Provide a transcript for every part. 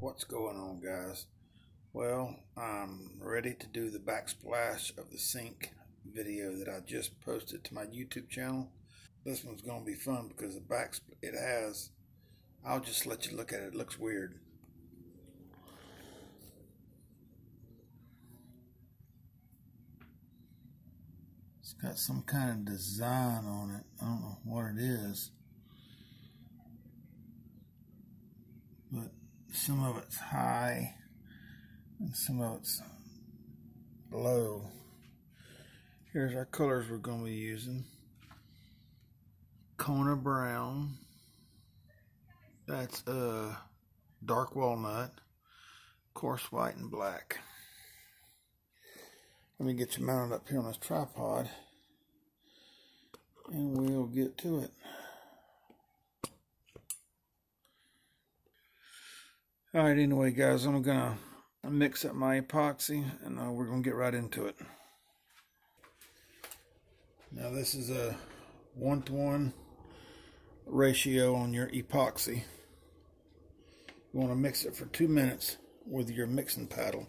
What's going on, guys? Well, I'm ready to do the backsplash of the sink video that I just posted to my YouTube channel. This one's going to be fun because the back it has. I'll just let you look at it. It looks weird. It's got some kind of design on it. I don't know what it is. But some of it's high and some of it's low. Here's our colors we're going to be using. Kona Brown. That's uh, dark walnut. Coarse white and black. Let me get you mounted up here on this tripod. And we'll get to it. Alright, anyway, guys, I'm going to mix up my epoxy and uh, we're going to get right into it. Now, this is a one to one ratio on your epoxy. You want to mix it for two minutes with your mixing paddle.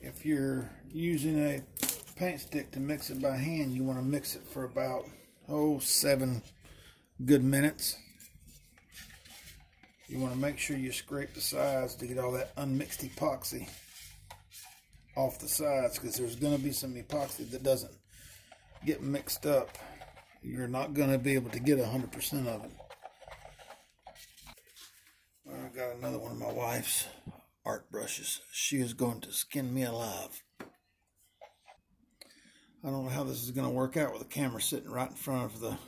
If you're using a paint stick to mix it by hand, you want to mix it for about, oh, seven good minutes. You want to make sure you scrape the sides to get all that unmixed epoxy off the sides because there's going to be some epoxy that doesn't get mixed up. You're not going to be able to get 100% of it. I got another one of my wife's art brushes. She is going to skin me alive. I don't know how this is going to work out with the camera sitting right in front of the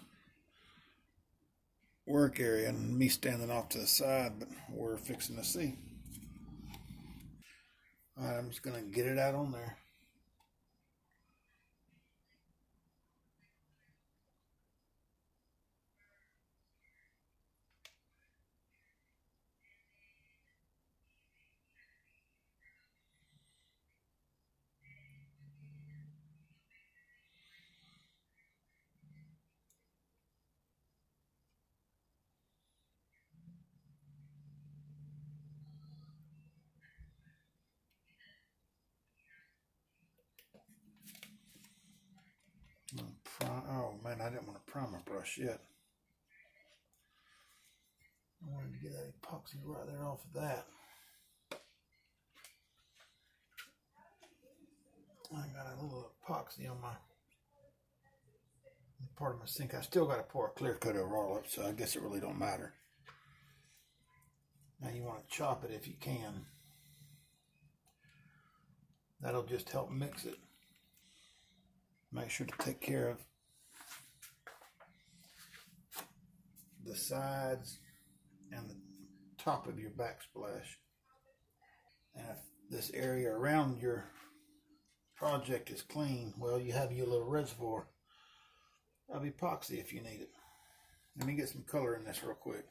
work area and me standing off to the side, but we're fixing to see. I'm just going to get it out on there. Oh man, I didn't want to prime my brush yet. I wanted to get that epoxy right there off of that. I got a little epoxy on my part of my sink. I still got to pour a clear coat over all it, so I guess it really don't matter. Now you want to chop it if you can. That'll just help mix it. Make sure to take care of the sides and the top of your backsplash. And if this area around your project is clean, well, you have your little reservoir of epoxy if you need it. Let me get some color in this real quick.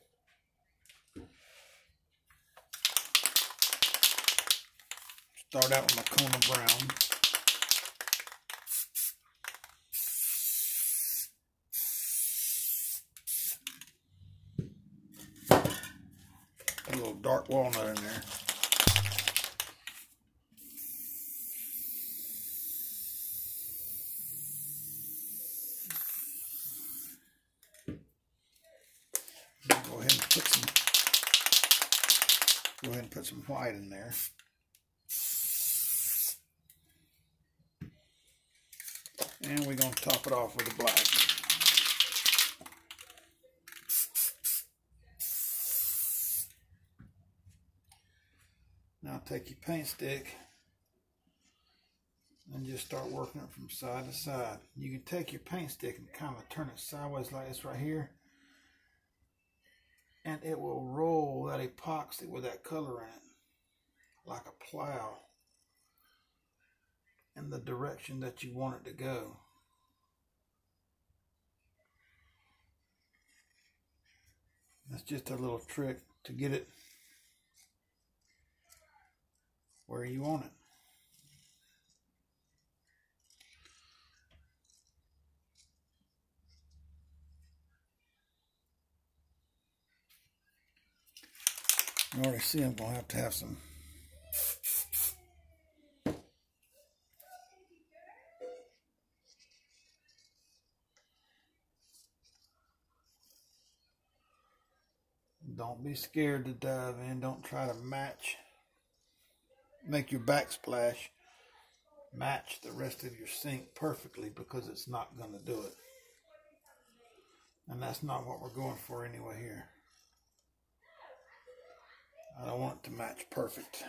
Start out with my Kona Brown. A little dark walnut in there. Go ahead and put some go ahead and put some white in there. And we're going to top it off with a black. Take your paint stick and just start working it from side to side. You can take your paint stick and kind of turn it sideways like this right here. And it will roll that epoxy with that color in it like a plow in the direction that you want it to go. That's just a little trick to get it where you want it. I already see I'm going to have to have some Don't be scared to dive in. Don't try to match, make your backsplash match the rest of your sink perfectly because it's not going to do it. And that's not what we're going for anyway here. I don't want it to match perfect.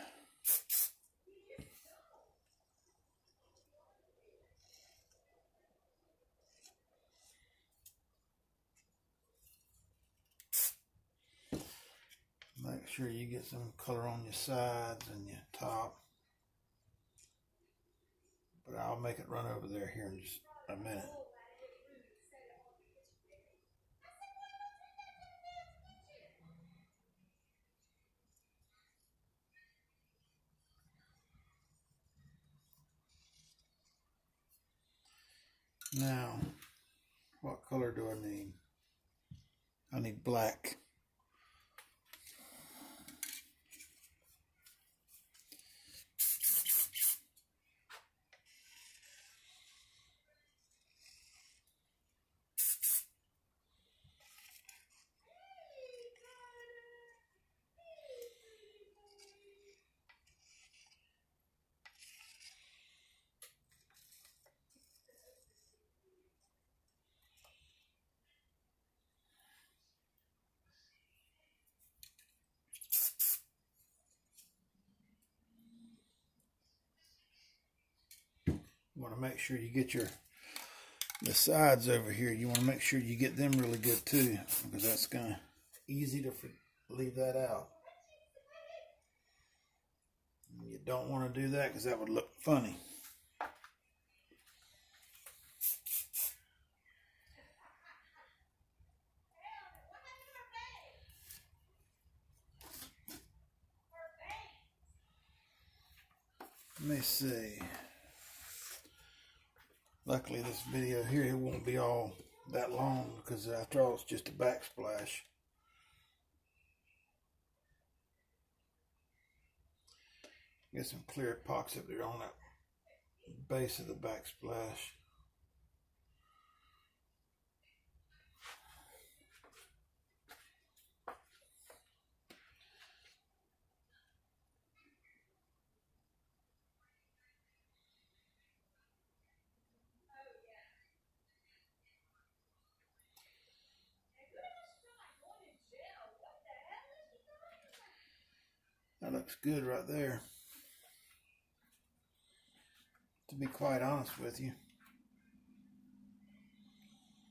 Make sure you get some color on your sides and your top. But I'll make it run over there here in just a minute. Now, what color do I need? I need black. Want to make sure you get your the sides over here. You want to make sure you get them really good too, because that's kind of easy to leave that out. You don't want to do that because that would look funny. Let me see. Luckily, this video here it won't be all that long because after all, it's just a backsplash. Get some clear epoxy up there on that base of the backsplash. That looks good right there. To be quite honest with you.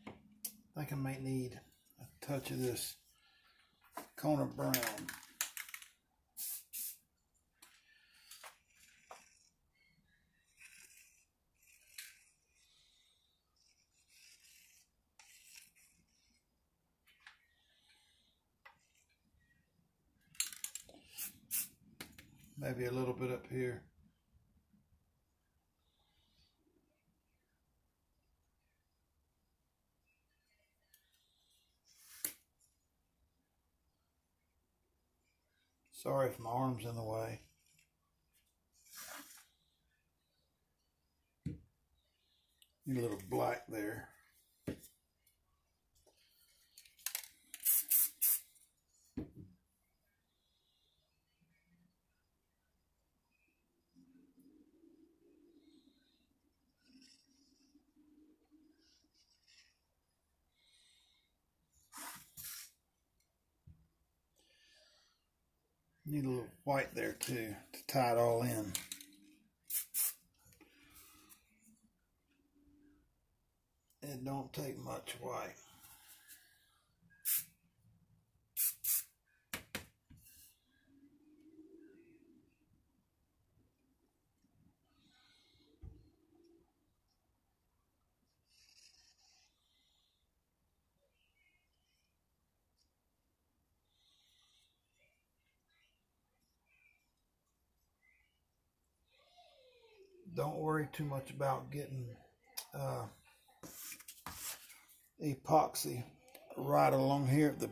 I think I might need a touch of this Kona Brown. Maybe a little bit up here. Sorry if my arm's in the way. A little black there. Need a little white there too to tie it all in. It don't take much white. Don't worry too much about getting uh, epoxy right along here the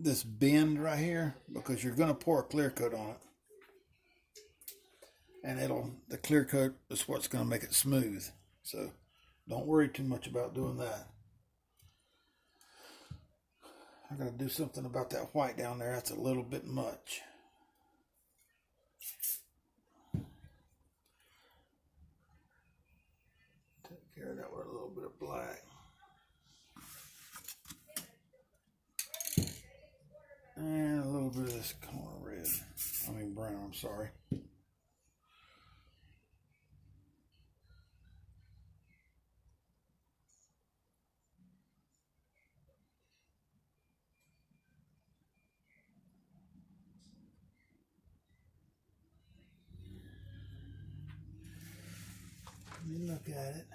this bend right here because you're going to pour a clear coat on it. And it'll, the clear coat is what's going to make it smooth. So don't worry too much about doing that. I gotta do something about that white down there. That's a little bit much. Take that with a little bit of black. And a little bit of this color red. I mean brown, I'm sorry. Let me look at it.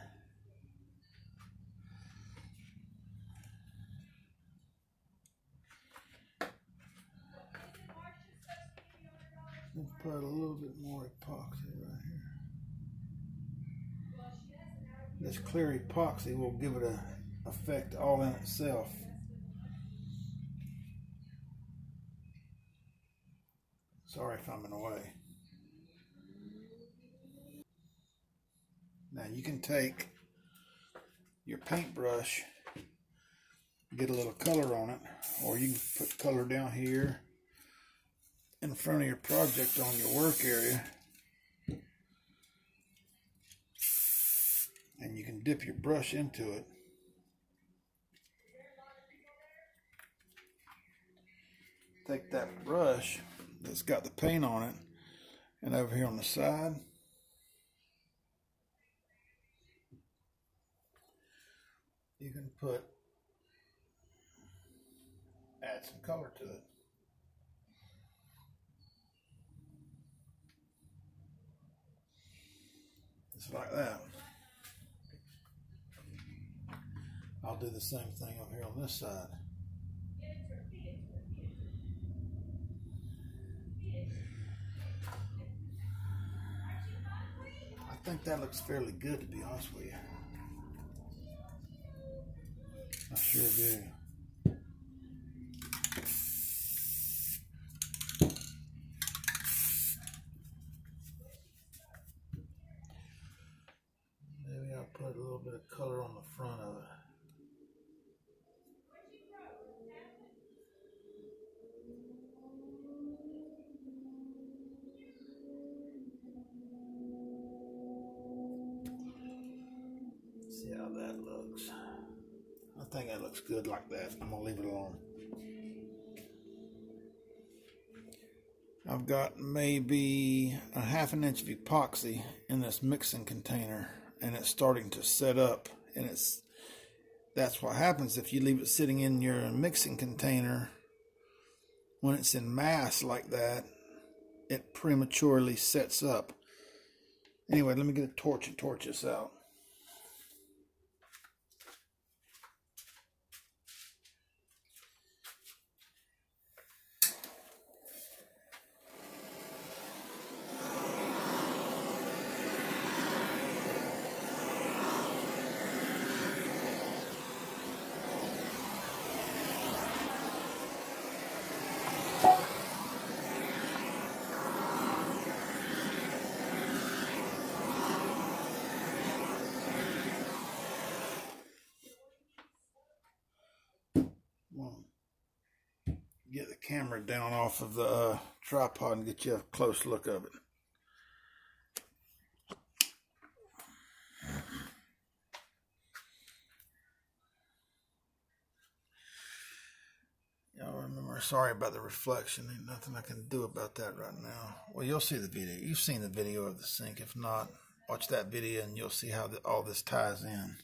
Let's put more epoxy right here. This clear epoxy will give it a effect all in itself. Sorry if I'm in the way. Now you can take your paintbrush, get a little color on it, or you can put color down here in front of your project on your work area. And you can dip your brush into it. Take that brush that's got the paint on it and over here on the side you can put add some color to it. Like that. I'll do the same thing over here on this side. I think that looks fairly good to be honest with you. I sure do. Maybe I'll put a little bit of color on the front of it. See how that looks. I think that looks good like that. I'm gonna leave it alone. I've got maybe a half an inch of epoxy in this mixing container and it's starting to set up and it's that's what happens if you leave it sitting in your mixing container when it's in mass like that it prematurely sets up anyway let me get a torch and torch this out get the camera down off of the uh, tripod and get you a close look of it. Y'all remember, sorry about the reflection. Ain't nothing I can do about that right now. Well, you'll see the video. You've seen the video of the sink. If not, watch that video and you'll see how the, all this ties in.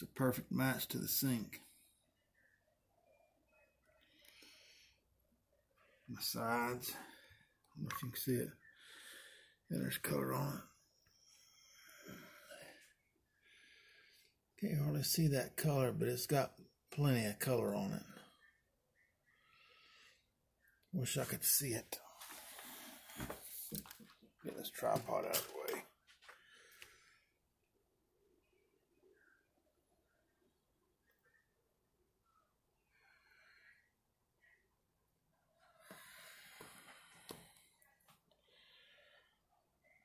It's a perfect match to the sink. The sides, I if you can see it. Yeah, there's color on it. Can't hardly see that color, but it's got plenty of color on it. Wish I could see it. Get this tripod out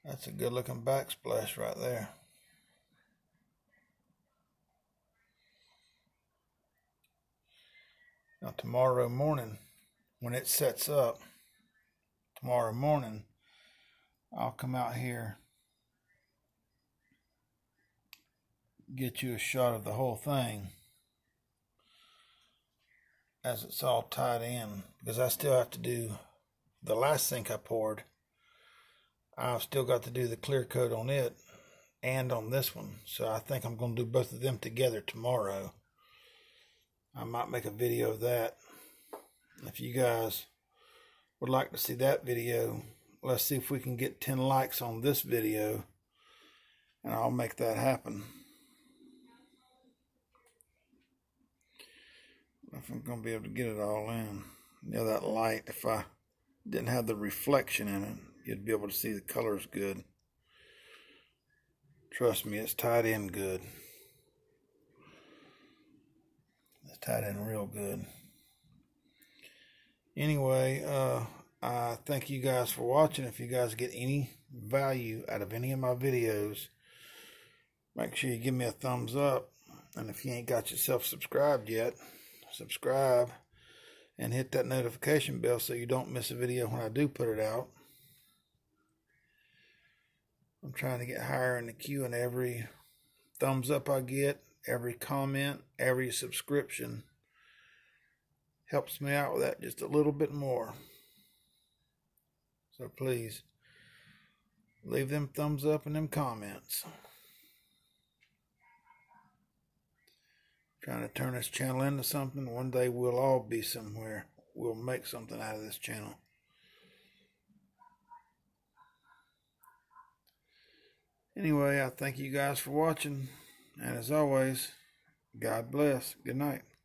That's a good looking backsplash right there. Now tomorrow morning, when it sets up, tomorrow morning, I'll come out here, get you a shot of the whole thing as it's all tied in because I still have to do the last sink I poured. I've still got to do the clear coat on it and on this one. So I think I'm going to do both of them together tomorrow. I might make a video of that. If you guys would like to see that video, let's see if we can get 10 likes on this video and I'll make that happen. If I'm going to be able to get it all in. You know, that light, if I didn't have the reflection in it, you'd be able to see the colors good. Trust me, it's tied in good. It's tied in real good. Anyway, uh, I thank you guys for watching. If you guys get any value out of any of my videos, make sure you give me a thumbs up. And if you ain't got yourself subscribed yet, subscribe and hit that notification bell so you don't miss a video when I do put it out. I'm trying to get higher in the queue and every thumbs up I get every comment, every subscription helps me out with that just a little bit more. So please leave them thumbs up and them comments. Trying to turn this channel into something. One day we'll all be somewhere. We'll make something out of this channel. Anyway, I thank you guys for watching. And as always, God bless. Good night.